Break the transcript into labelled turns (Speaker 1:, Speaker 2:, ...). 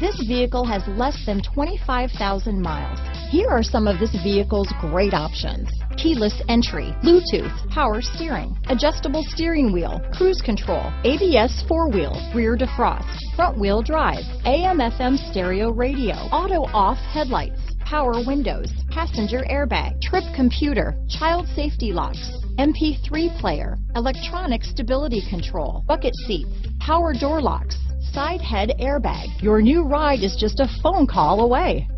Speaker 1: This vehicle has less than 25,000 miles. Here are some of this vehicle's great options. Keyless entry, Bluetooth, power steering, adjustable steering wheel, cruise control, ABS four-wheel, rear defrost, front wheel drive, AM FM stereo radio, auto off headlights, power windows, passenger airbag, trip computer, child safety locks, MP3 player, electronic stability control, bucket seats, power door locks, side head airbag. Your new ride is just a phone call away.